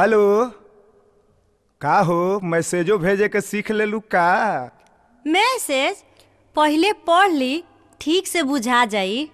Hello. का हो मैसेजो भेजे के सीख ले का? मैसेज? पहले पढ़ ली, ठीक से बुझा जाई।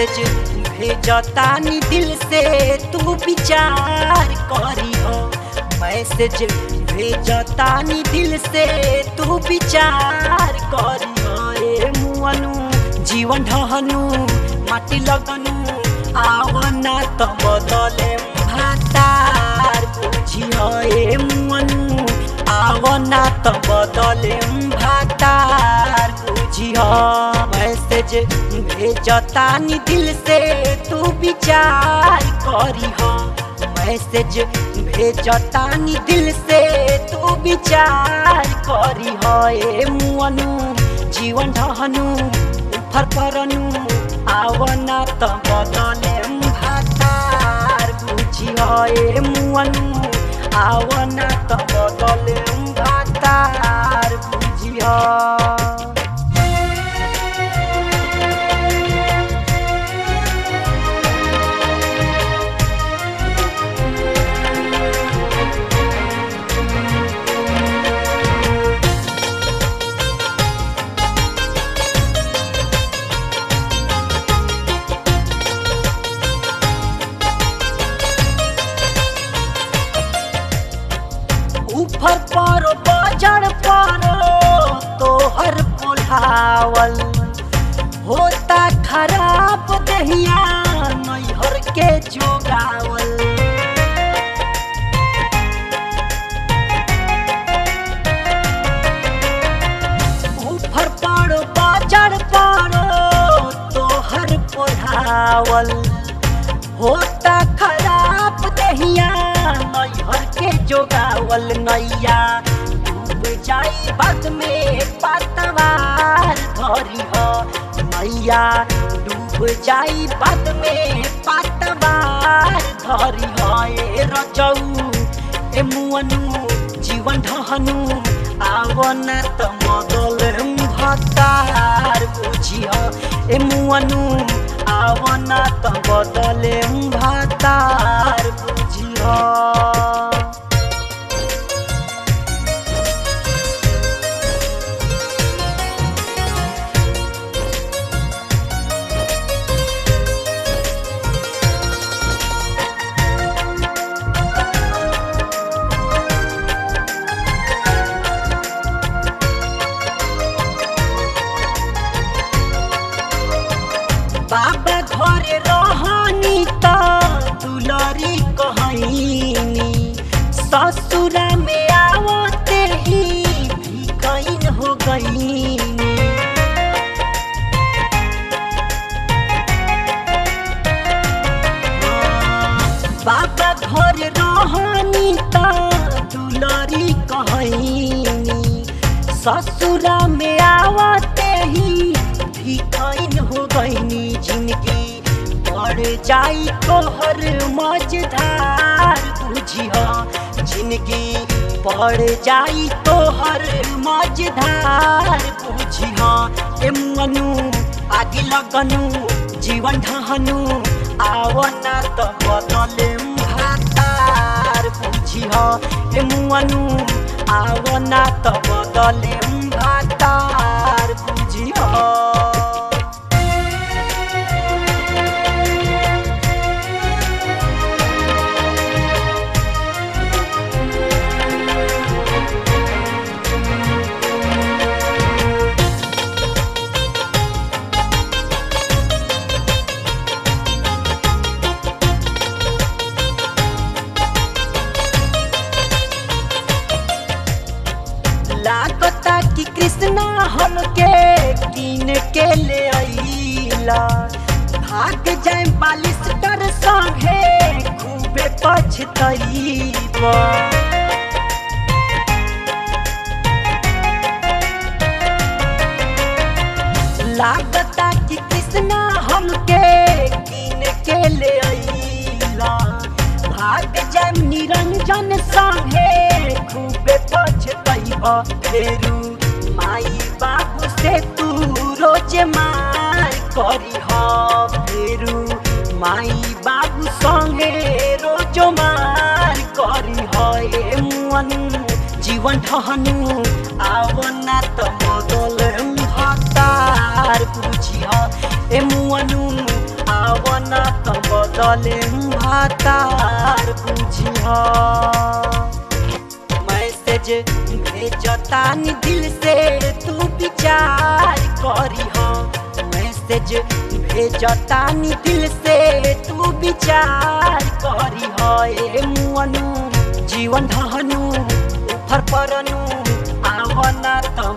मैसेज भेजतानी दिल से, तू विचार करी हो मैसेज भेजतानी दिल से, तू विचार करी हो ए मुअनु, जीवन ढहनु माटी लगनु आवना त बदले भातार बुझी हो ए मुअनु आवना त बदले भातार बुझी हो मैसेज भेजतानी दिल से तू विचार करी, हो। मैसेज भेजतानी दिल से तू विचार करी, हो। ए मुअनु, जीवन ढहनु उफर परनु आवना त बदले भातार बुझी, हो। ए मुअनु आवना त बदले भातार बुझी, हो। ऊपर पारो बाज़ार पारो तोहर पुलावल होता खराब दहिया नैहर के जोगावल। पुलावल होता दहिया नैहर के जोगावल नैया। डूब जाई बात में डूब जाई बात में पतवार ए मुअनु, जीवन ढहनु आवना त मदल भतार बुझियो। ए मुअनु आवना त भातार ससुरा में आवते ही भिकैन हो गईनी। बाबा घर रहनी ससुरा में आवते ही हो गईनी ज़िंदगी बढ़ जाई तोहर मझधार बुझिया। ज़िंदगी पड़ जाई तोहर मझधार पूछी ए मनु आगे लगनु, जीवन ढहनु आवना तो बदले भातार पूछी ए मनु आवना तो बदले भातार कृष्णा हम के कीन के ले आईला भाग जाए कर संगे खूबे पछतैबा लागता कि कृष्णा हम के कीन के ले आईला भाग जाए निरंजन संगे खूबे पछतैबा फेरू। माई बाबू से तू रोज मार करी ह फेरू माई बाबू संगे रोज मार करी ह ए मुअनु जीवन ठहनु आवना त बदल हतार बुझी ह ए मुअनु आवना त बदले हतार बुझी ह मैसेज भेजतानी दिल से तू विचार करी हो। मैसेज भेजतानी दिल से तू विचार करी हो। मुअनु जीवन धहनु उफर परनु आवना त